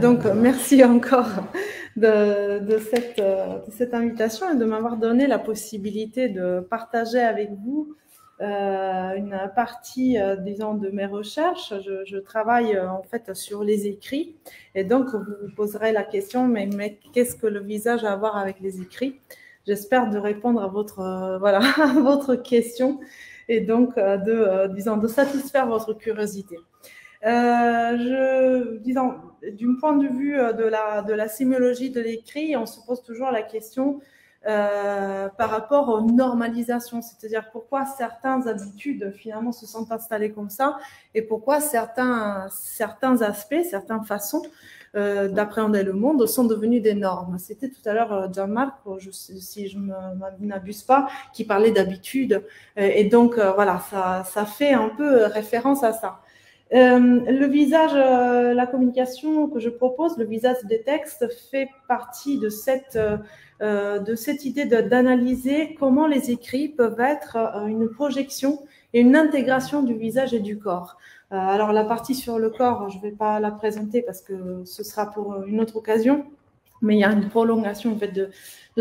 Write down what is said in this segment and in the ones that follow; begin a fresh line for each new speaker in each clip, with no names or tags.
Donc, merci encore de, cette, de, cette, invitation et de m'avoir donné la possibilité de partager avec vous euh, une partie, euh, disons, de mes recherches. Je, travaille euh, en fait sur les écrits et donc vous vous poserez la question, mais, mais qu'est-ce que le visage a à voir avec les écrits? J'espère de répondre à votre, voilà, votre question et donc de, disons, de satisfaire votre curiosité. je, disons, du point de vue de la, de la sémiologie de l'écrit, on se pose toujours la question euh, par rapport aux normalisations, c'est-à-dire pourquoi certaines habitudes finalement se sont installées comme ça et pourquoi certains, certains aspects, certaines façons euh, d'appréhender le monde sont devenus des normes. C'était tout à l'heure Jean-Marc, euh, si je ne m'abuse pas, qui parlait d'habitude. et donc voilà, ça, ça fait un peu référence à ça. Euh, le visage, la communication que je propose, le visage des textes, fait partie de cette euh, idée d'analyser comment les écrits peuvent être euh, une projection et une intégration du visage et du corps. Euh, alors la partie sur le corps, je ne vais pas la présenter parce que ce sera pour une autre occasion, mais il y a une prolongation en fait de,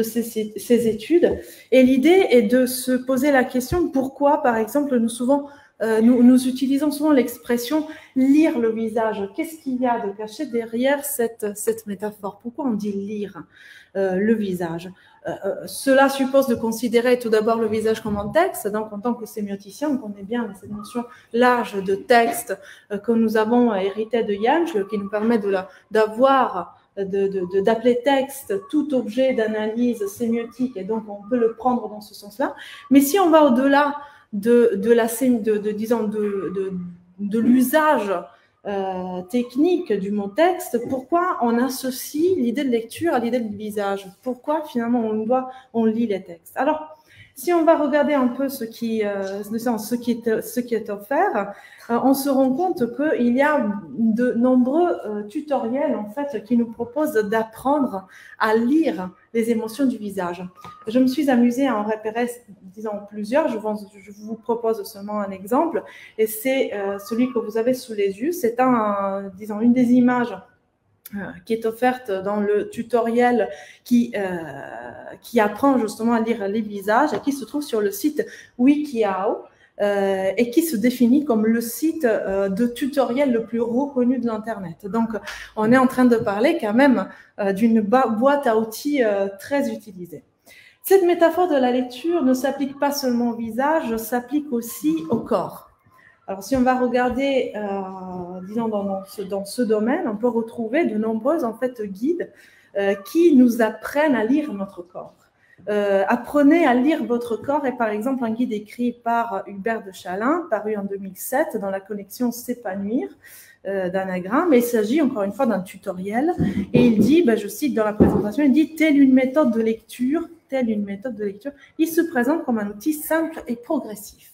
ces, études. Et l'idée est de se poser la question pourquoi, par exemple, nous souvent nous, nous, utilisons souvent l'expression lire le visage. Qu'est-ce qu'il y a de caché derrière cette, cette métaphore? Pourquoi on dit lire euh, le visage. Euh, euh, cela suppose de considérer tout d'abord le visage comme un texte. Donc, en tant que sémioticien, on connaît bien cette notion large de texte que nous avons hérité de Jansch, qui nous permet d'avoir d'appeler texte tout objet d'analyse sémiotique et donc on peut le prendre dans ce sens-là. Mais si on va au-delà de, de, la de, de, disons, de, de, de l'usage euh, technique du mot texte, pourquoi on associe l'idée de lecture à l'idée de visage? Pourquoi finalement on doit, on lit les textes? Alors, si on va regarder un peu ce qui, euh, ce qui, est, ce qui est offert, euh, on se rend compte qu'il y a de nombreux euh, tutoriels en fait qui nous proposent d'apprendre à lire les émotions du visage. Je me suis amusée à en repérer, disons, plusieurs. Je, je vous propose seulement un exemple, et c'est euh, celui que vous avez sous les yeux. C'est un, disons, une des images qui est offerte dans le tutoriel qui, euh, qui apprend justement à lire les visages et qui se trouve sur le site Wikiao. Euh, et qui se définit comme le site euh, de tutoriel le plus reconnu de l'Internet. Donc, on est en train de parler quand même euh, d'une boîte à outils très utilisée. Cette métaphore de la lecture ne s'applique pas seulement au visage, s'applique aussi au corps. Alors, si on va regarder, disons, dans ce, domaine, on peut retrouver de nombreux, en fait, guides qui nous apprennent à lire notre corps. Euh, apprenez à lire votre corps est par exemple un guide écrit par Hubert de Chalin, paru en 2007 dans la collection S'épanouir euh, d'anagramme. Mais il s'agit encore une fois d'un tutoriel. Et il dit, ben, je cite dans la présentation, il dit telle une méthode de lecture, telle une méthode de lecture. Il se présente comme un outil simple et progressif.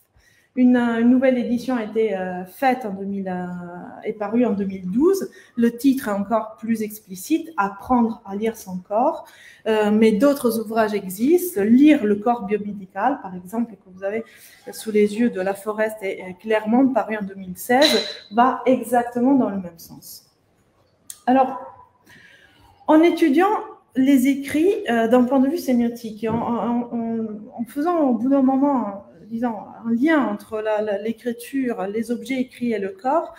Une, nouvelle édition a été euh, faite en 2000, euh, parue en 2012. Le titre est encore plus explicite, Apprendre à lire son corps. Euh, mais d'autres ouvrages existent. Lire le corps biomédical, par exemple, que vous avez sous les yeux de La Forest et, clairement paru en 2016, va exactement dans le même sens. Alors, en étudiant les écrits d'un point de vue sémiotique, en, en faisant au bout d'un moment disons, un lien entre l'écriture, les objets écrits et le corps,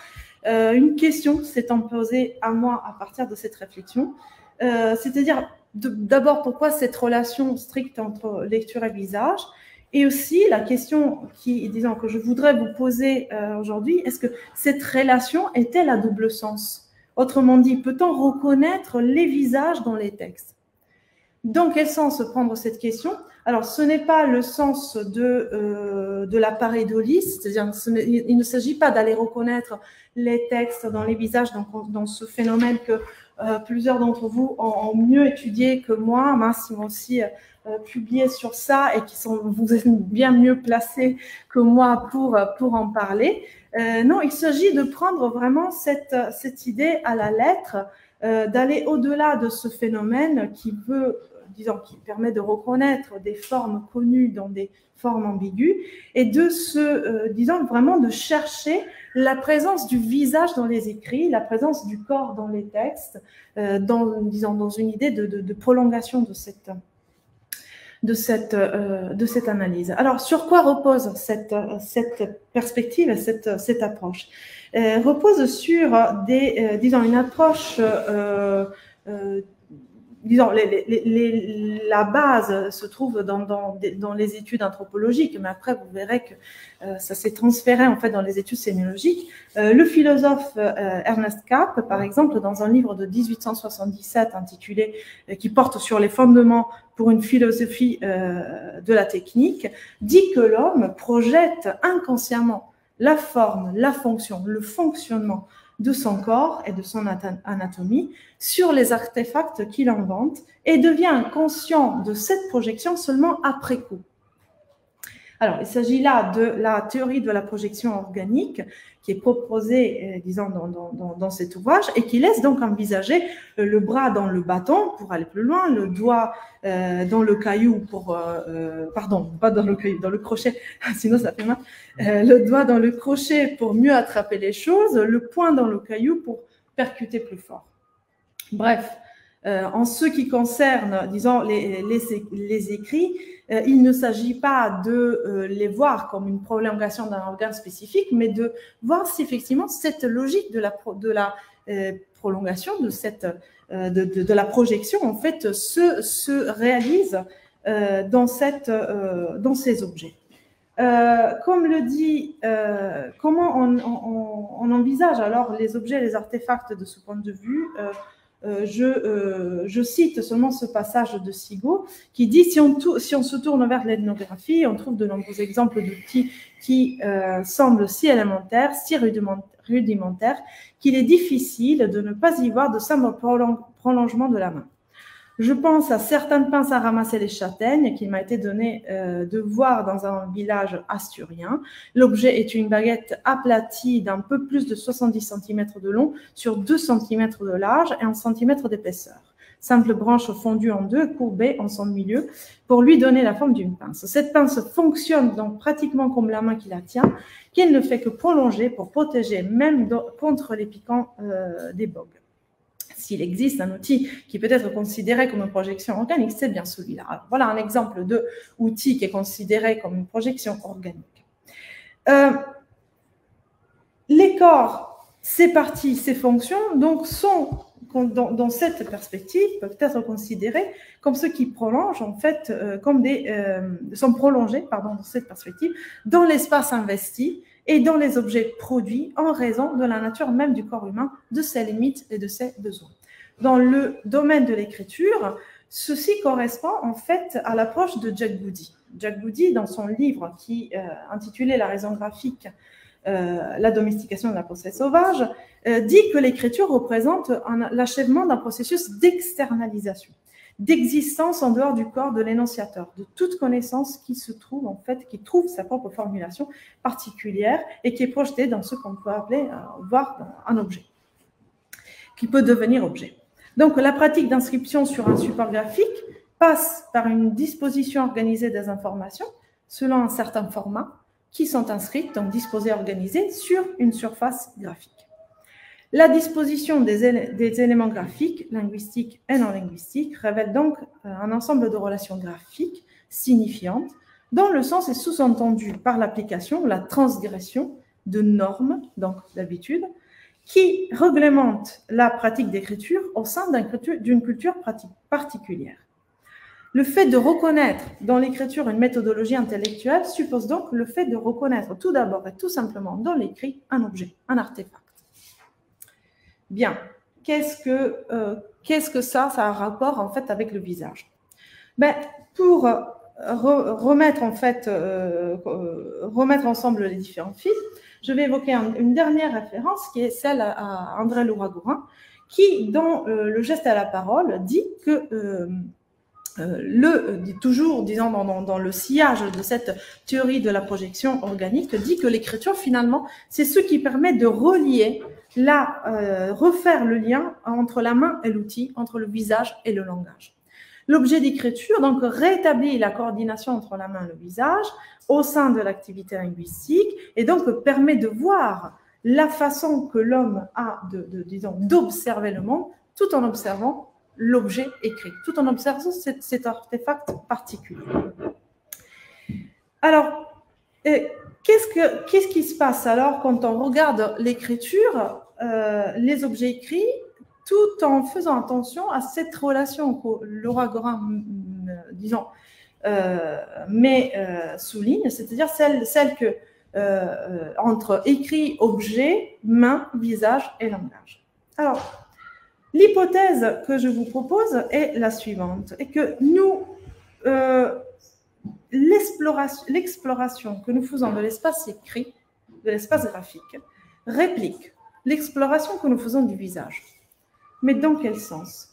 euh, une question s'est posée à moi à partir de cette réflexion. Euh, c'est-à-dire, d'abord, pourquoi cette relation stricte entre lecture et visage? Et aussi la question qui, disons, que je voudrais vous poser euh, aujourd'hui, est-ce que cette relation est-elle à double sens? Autrement dit, peut-on reconnaître les visages dans les textes? Dans quel sens prendre cette question? Alors, ce n'est pas le sens de, euh, de d'Olis, c'est-à-dire il ne s'agit pas d'aller reconnaître les textes dans les visages, donc dans ce phénomène que euh, plusieurs d'entre vous ont, mieux étudié que moi, Mince, aussi euh, publié sur ça et qui sont vous êtes bien mieux placés que moi pour, pour en parler. non, il s'agit de prendre vraiment cette, cette idée à la lettre, d'aller au-delà de ce phénomène qui veut disons, qui permet de reconnaître des formes connues dans des formes ambiguës et de se, disons, vraiment de chercher la présence du visage dans les écrits, la présence du corps dans les textes, dans, disons, dans une idée de, de, prolongation de cette de cette, euh, de cette analyse. Alors, sur quoi repose cette, cette perspective, cette, cette approche? Euh, Repose sur des, euh, disons, une approche disons, la base se trouve dans, dans, les études anthropologiques, mais après, vous verrez que euh, ça s'est transféré en fait dans les études sémiologiques. Euh, le philosophe euh, Ernest Kapp, par exemple, dans un livre de 1877 intitulé qui porte sur les fondements pour une philosophie de la technique, dit que l'homme projette inconsciemment la forme, la fonction, le fonctionnement de son corps et de son anatomie sur les artefacts qu'il invente et devient conscient de cette projection seulement après coup. Alors, il s'agit là de la théorie de la projection organique qui est proposée, euh, disons, dans, dans, dans, cet ouvrage et qui laisse donc envisager euh, le bras dans le bâton pour aller plus loin, le doigt euh, dans le caillou pour, euh, euh pardon, pas dans le caillou, dans le crochet, sinon ça fait mal, le doigt dans le crochet pour mieux attraper les choses, le poing dans le caillou pour percuter plus fort. Bref, en ce qui concerne, disons, les, écrits, euh, il ne s'agit pas de euh, les voir comme une prolongation d'un organe spécifique, mais de voir si effectivement cette logique de la, euh, prolongation, de, cette, de, la projection, en fait, se, se réalise dans, cette, dans ces objets. Euh, comme le dit, euh, comment on, envisage alors les objets, les artefacts de ce point de vue euh, euh, je, euh, je, cite seulement ce passage de Sigo qui dit si on, si on se tourne vers l'ethnographie, on trouve de nombreux exemples d'outils qui euh, semblent si élémentaires, si rudimentaires, qu'il est difficile de ne pas y voir de simple prolongement de la main. Je pense à certaines pinces à ramasser les châtaignes qui m'a été donné euh, de voir dans un village asturien. L'objet est une baguette aplatie d'un peu plus de 70 cm de long sur 2 cm de large et 1 cm d'épaisseur. Simple branche fondue en deux, courbée en son milieu pour lui donner la forme d'une pince. Cette pince fonctionne donc pratiquement comme la main qui la tient, qu'elle ne fait que prolonger pour protéger même contre les piquants euh, des bogues s'il existe un outil qui peut être considéré comme une projection organique, c'est bien celui-là. Voilà un exemple de outil qui est considéré comme une projection organique. Euh, les corps, ces parties, ces fonctions, donc sont dans, cette perspective peuvent être considérés comme ceux qui prolongent en fait, euh, comme euh, sont prolongés dans cette perspective dans l'espace investi et dans les objets produits en raison de la nature même du corps humain, de ses limites et de ses besoins. Dans le domaine de l'écriture, ceci correspond en fait à l'approche de Jack Goody. Jack Goody, dans son livre qui euh, intitulé La raison graphique, euh, la domestication de la pensée sauvage, euh, dit que l'écriture représente l'achèvement d'un processus d'externalisation d'existence en dehors du corps de l'énonciateur, de toute connaissance qui se trouve en fait, qui trouve sa propre formulation particulière et qui est projetée dans ce qu'on peut appeler, euh, voir un objet, qui peut devenir objet. Donc la pratique d'inscription sur un support graphique passe par une disposition organisée des informations selon un certain format qui sont inscrites, donc disposées, organisées sur une surface graphique. La disposition des, éléments graphiques, linguistiques et non linguistiques, révèle donc euh, un ensemble de relations graphiques signifiantes, dont le sens est sous-entendu par l'application, la transgression de normes, donc d'habitude, qui réglementent la pratique d'écriture au sein d'une culture particulière. Le fait de reconnaître dans l'écriture une méthodologie intellectuelle suppose donc le fait de reconnaître tout d'abord et tout simplement dans l'écrit un objet, un artefact. Bien, qu'est-ce que, euh, que ça, a un rapport en fait avec le visage? Ben, Pour euh, remettre en fait, euh, remettre ensemble les différents fils, je vais évoquer une dernière référence qui est celle à, André Louragourin, qui, dans le geste à la parole, dit que le, toujours disant dans, dans, le sillage de cette théorie de la projection organique, dit que l'écriture finalement, c'est ce qui permet de relier là, euh, refaire le lien entre la main et l'outil, entre le visage et le langage. L'objet d'écriture donc rétablit la coordination entre la main et le visage au sein de l'activité linguistique et donc permet de voir la façon que l'homme a de, disons d'observer le monde tout en observant l'objet écrit, tout en observant cet, artefact particulier. Alors, qu'est-ce, que, qu'est-ce qui se passe alors quand on regarde l'écriture, euh, les objets écrits tout en faisant attention à cette relation que Laura Gorin, disons, euh, met euh, souligne, c'est-à-dire celle, celle que entre écrit, objet, main, visage et langage. Alors, l'hypothèse que je vous propose est la suivante, et que nous, l'exploration que nous faisons de l'espace écrit, de l'espace graphique, réplique l'exploration que nous faisons du visage. Mais dans quel sens?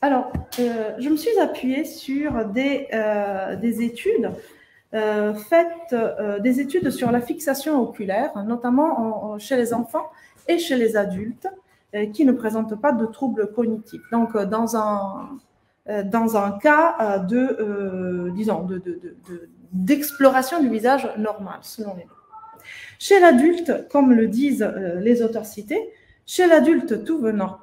Alors, euh, je me suis appuyée sur des, euh, des études euh, faites, des études sur la fixation oculaire, notamment chez les enfants et chez les adultes qui ne présentent pas de troubles cognitifs. Donc, dans un, dans un cas de, disons, d'exploration du visage normal, selon les Chez l'adulte, comme le disent les auteurs cités, chez l'adulte tout venant,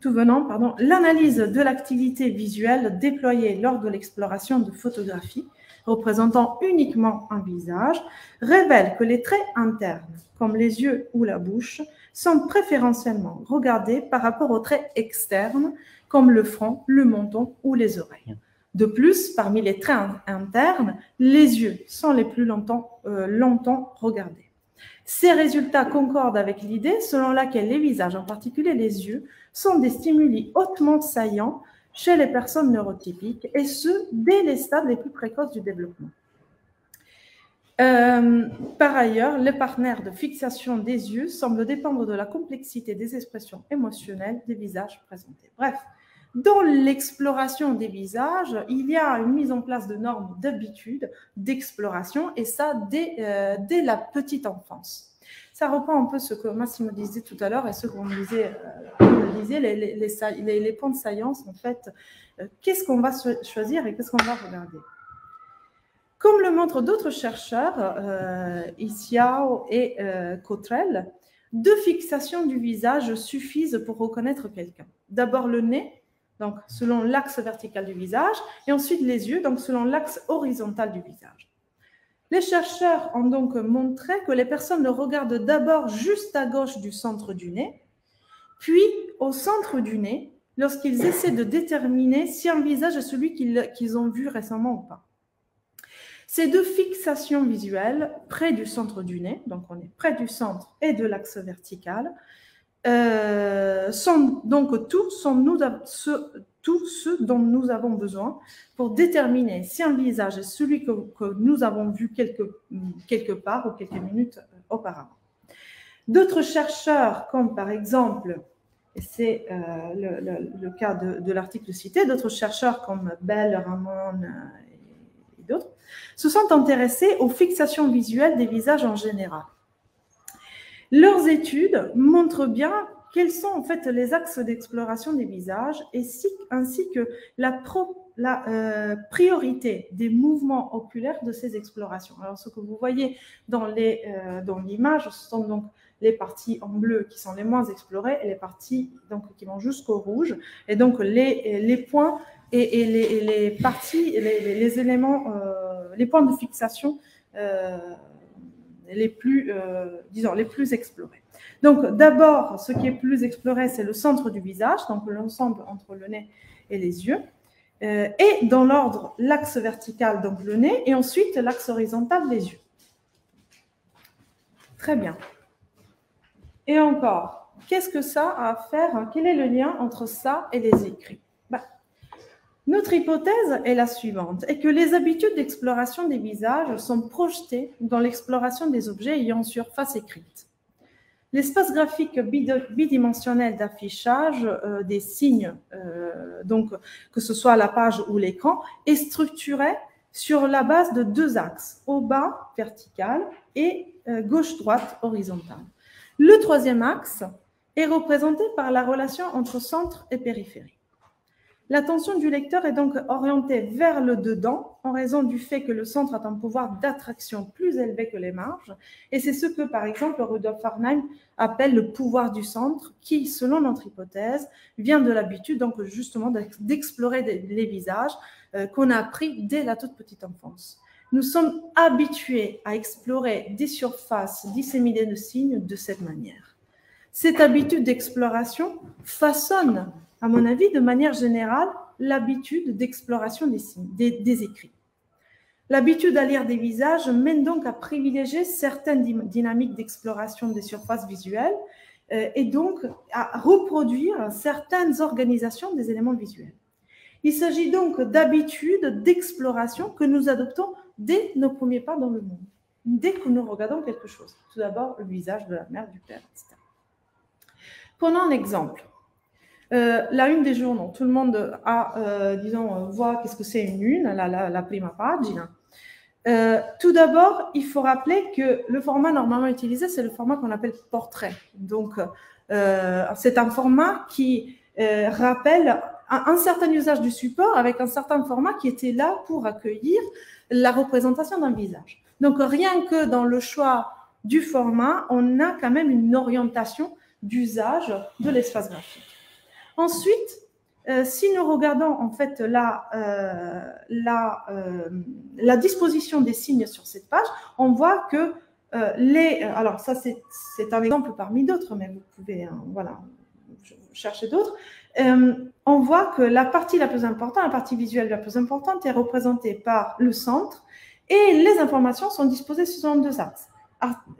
tout venant pardon, l'analyse de l'activité visuelle déployée lors de l'exploration de photographie représentant uniquement un visage révèle que les traits internes, comme les yeux ou la bouche, sont préférentiellement regardés par rapport aux traits externes, comme le front, le menton ou les oreilles. De plus, parmi les traits internes, les yeux sont les plus longtemps, euh, longtemps regardés. Ces résultats concordent avec l'idée selon laquelle les visages, en particulier les yeux, sont des stimuli hautement saillants chez les personnes neurotypiques, et ce, dès les stades les plus précoces du développement. Euh, par ailleurs, les partenaires de fixation des yeux semblent dépendre de la complexité des expressions émotionnelles des visages présentés. Bref, dans l'exploration des visages, il y a une mise en place de normes d'habitude, d'exploration, et ça dès, euh, dès, la petite enfance. Ça reprend un peu ce que Massimo disait tout à l'heure et ce qu'on disait, euh, disait les, les, points de saillance, en fait. Euh, qu'est-ce qu'on va choisir et qu'est-ce qu'on va regarder? Comme le montrent d'autres chercheurs, euh, Isiao et euh, Cottrell, deux fixations du visage suffisent pour reconnaître quelqu'un. D'abord le nez, donc selon l'axe vertical du visage, et ensuite les yeux, donc selon l'axe horizontal du visage. Les chercheurs ont donc montré que les personnes regardent d'abord juste à gauche du centre du nez, puis au centre du nez, lorsqu'ils essaient de déterminer si un visage est celui qu'ils ont vu récemment ou pas. Ces deux fixations visuelles près du centre du nez, donc on est près du centre et de l'axe vertical, euh, sont donc tout, sont nous, ce, dont nous avons besoin pour déterminer si un visage est celui que, nous avons vu quelque, quelque part ou quelques minutes euh, auparavant. D'autres chercheurs, comme par exemple, c'est euh, le, cas de, de l'article cité, d'autres chercheurs comme Bell, Ramon et d'autres, se sont intéressés aux fixations visuelles des visages en général. Leurs études montrent bien quels sont en fait les axes d'exploration des visages et ainsi que la, la euh, priorité des mouvements oculaires de ces explorations. Alors ce que vous voyez dans euh, l'image, ce sont donc les parties en bleu qui sont les moins explorées et les parties donc, qui vont jusqu'au rouge. Et donc les, les points et, les, les, parties, les, les éléments, euh, les points de fixation euh, les plus, euh, disons, les plus explorés. Donc, d'abord, ce qui est plus exploré, c'est le centre du visage, donc l'ensemble entre le nez et les yeux. Euh, et dans l'ordre, l'axe vertical, donc le nez, et ensuite l'axe horizontal, les yeux. Très bien. Et encore, qu'est-ce que ça a à faire? Quel est le lien entre ça et les écrits? Notre hypothèse est la suivante, est que les habitudes d'exploration des visages sont projetées dans l'exploration des objets ayant surface écrite. L'espace graphique bidimensionnel d'affichage euh, des signes, euh, donc que ce soit la page ou l'écran, est structuré sur la base de deux axes, au bas vertical et euh, gauche-droite horizontal. Le troisième axe est représenté par la relation entre centre et périphérie. L'attention du lecteur est donc orientée vers le dedans en raison du fait que le centre a un pouvoir d'attraction plus élevé que les marges. Et c'est ce que, par exemple, Rudolf Arnheim appelle le pouvoir du centre, qui, selon notre hypothèse, vient de l'habitude, donc justement, d'explorer les visages euh, qu'on a appris dès la toute petite enfance. Nous sommes habitués à explorer des surfaces disséminées de signes de cette manière. Cette habitude d'exploration façonne à mon avis, de manière générale, l'habitude d'exploration des signes, des, écrits. L'habitude à lire des visages mène donc à privilégier certaines dynamiques d'exploration des surfaces visuelles euh, et donc à reproduire certaines organisations des éléments visuels. Il s'agit donc d'habitudes d'exploration que nous adoptons dès nos premiers pas dans le monde, dès que nous regardons quelque chose. Tout d'abord, le visage de la mère, du père, etc. Prenons un exemple. Euh, la une des journaux, tout le monde a, euh, disons, euh, voit qu'est-ce que c'est une une, la, la, la prima pagina. tout d'abord, il faut rappeler que le format normalement utilisé, c'est le format qu'on appelle portrait. Donc, c'est un format qui rappelle un, un, certain usage du support avec un certain format qui était là pour accueillir la représentation d'un visage. Donc, rien que dans le choix du format, on a quand même une orientation d'usage de l'espace graphique. Ensuite, euh, si nous regardons en fait la, euh, euh, la, disposition des signes sur cette page, on voit que les... Alors ça, c'est un exemple parmi d'autres, mais vous pouvez hein, voilà, chercher d'autres. on voit que la partie la plus importante, la partie visuelle la plus importante est représentée par le centre et les informations sont disposées sur deux axes,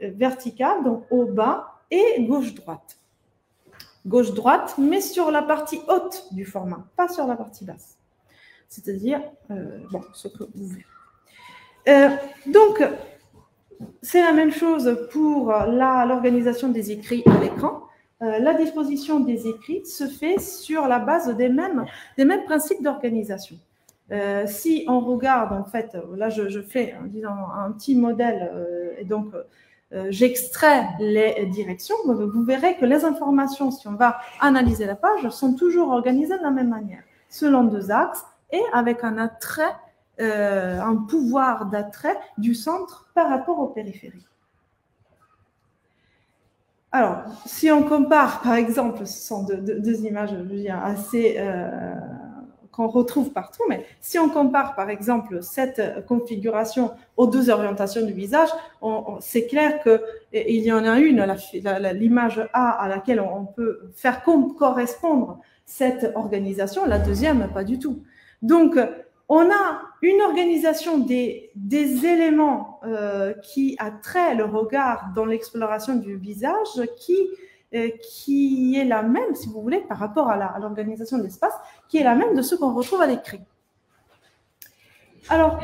vertical, donc au bas, et gauche-droite gauche-droite, mais sur la partie haute du format, pas sur la partie basse. C'est-à-dire, euh, bon, ce que vous verrez. Euh, donc, c'est la même chose pour l'organisation des écrits à l'écran. Euh, la disposition des écrits se fait sur la base des mêmes, des mêmes principes d'organisation. si on regarde, en fait, là je, fais disons, un petit modèle, et donc j'extrais les directions, vous verrez que les informations, si on va analyser la page, sont toujours organisées de la même manière, selon deux axes et avec un attrait, euh, un pouvoir d'attrait du centre par rapport aux périphéries. Alors, si on compare, par exemple, ce sont deux, images assez euh, qu'on retrouve partout. Mais si on compare, par exemple, cette configuration aux deux orientations du visage, c'est clair qu'il y en a une, l'image A à laquelle on peut faire correspondre cette organisation, la deuxième, pas du tout. Donc, on a une organisation des, éléments euh, qui attrait le regard dans l'exploration du visage qui euh, qui est la même, si vous voulez, par rapport à l'organisation de l'espace, qui est la même de ce qu'on retrouve à l'écrit. Alors,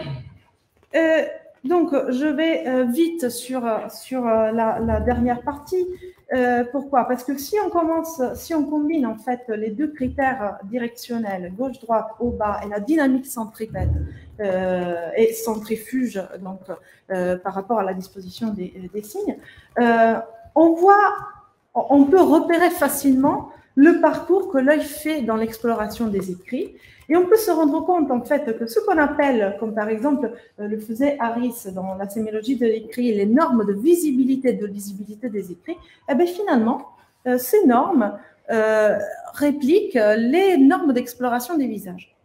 euh, donc, je vais euh, vite sur, sur la, dernière partie. pourquoi? Parce que si on commence, si on combine en fait les deux critères directionnels, gauche-droite, haut, bas, et la dynamique centripède et centrifuge, donc par rapport à la disposition des signes, on voit on peut repérer facilement le parcours que l'œil fait dans l'exploration des écrits. Et on peut se rendre compte, en fait, que ce qu'on appelle, comme par exemple euh, le faisait Harris dans la sémiologie de l'écrit, les normes de visibilité, de lisibilité des écrits, eh bien, finalement, euh, ces normes euh, répliquent les normes d'exploration des visages.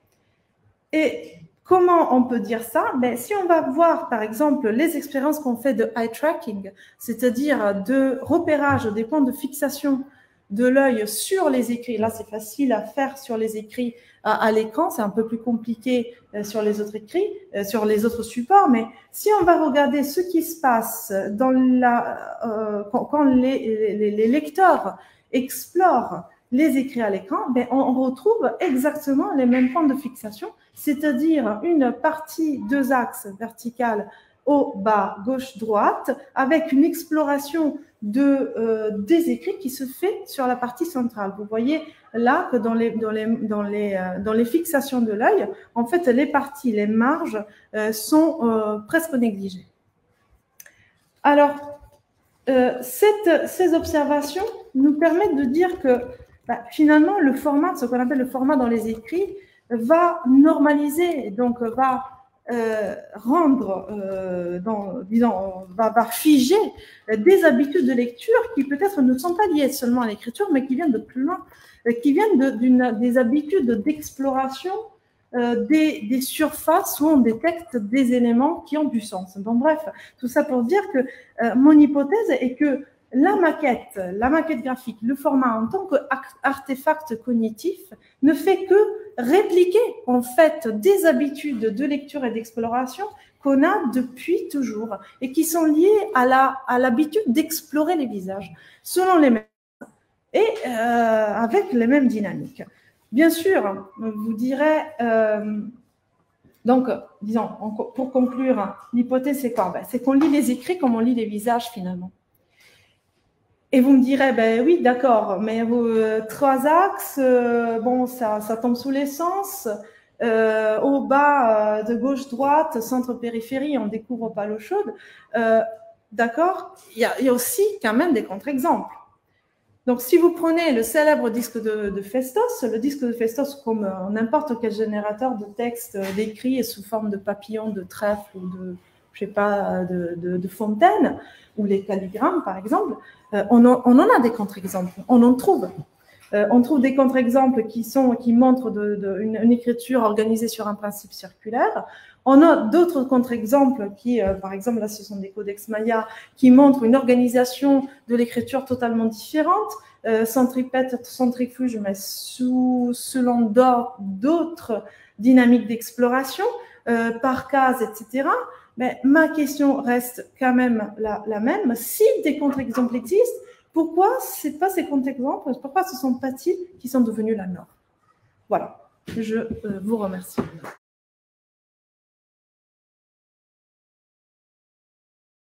Et Comment on peut dire ça? Ben, Si on va voir, par exemple, les expériences qu'on fait de eye tracking, c'est-à-dire de repérage des points de fixation de l'œil sur les écrits. Là, c'est facile à faire sur les écrits à, l'écran, c'est un peu plus compliqué euh, sur les autres écrits, euh, sur les autres supports. Mais si on va regarder ce qui se passe dans la, euh, quand, les, les, lecteurs explorent les écrits à l'écran, ben, on retrouve exactement les mêmes points de fixation c'est-à-dire une partie deux axes verticales au bas, gauche, droite, avec une exploration de, euh, des écrits qui se fait sur la partie centrale. Vous voyez là que dans les, dans les, dans les, euh, dans les fixations de l'œil, en fait, les parties, les marges euh, sont presque négligées. Alors, ces observations nous permettent de dire que bah, finalement, le format, ce qu'on appelle le format dans les écrits, va normaliser, donc va euh, rendre, euh, disons, va, va, figer des habitudes de lecture qui peut-être ne sont pas liées seulement à l'écriture, mais qui viennent de plus loin, euh, qui viennent de, des habitudes d'exploration euh, des, des, surfaces où on détecte des éléments qui ont du sens. Donc bref, tout ça pour dire que euh, mon hypothèse est que la maquette, la maquette graphique, le format en tant qu'artefact cognitif ne fait que répliquer en fait des habitudes de lecture et d'exploration qu'on a depuis toujours et qui sont liées à la à l'habitude d'explorer les visages selon les mêmes et euh, avec les mêmes dynamiques. Bien sûr, vous direz euh, donc, disons, pour conclure, l'hypothèse c'est quoi? Ben, C'est qu'on lit les écrits comme on lit les visages finalement. Et vous me direz, ben oui, d'accord, mais euh, trois axes, euh, bon, ça, tombe sous l'essence. Euh, au bas, euh, de gauche-droite, centre-périphérie, on découvre pas l'eau chaude. Euh, d'accord? Il y, a, aussi quand même des contre-exemples. Donc, si vous prenez le célèbre disque de, de Festos, le disque de Festos, comme n'importe quel générateur de texte décrit sous forme de papillon, de trèfle ou de, je sais pas, de, de, fontaine, ou les calligrammes, par exemple, euh, on, en, a des contre-exemples, on en trouve. Euh, on trouve des contre-exemples qui, montrent une, écriture organisée sur un principe circulaire. On a d'autres contre-exemples qui, euh, par exemple, là, ce sont des codex Maya, qui montrent une organisation de l'écriture totalement différente, euh, centripète, centrifuge, mais sous, selon d'autres dynamiques d'exploration, par case, etc. Mais ma question reste quand même la, la même. Si des contre-exemples existent, pourquoi c'est pas ces contre-exemples Pourquoi ce sont pas-ils qui sont devenus la norme? Voilà. Je euh, vous remercie.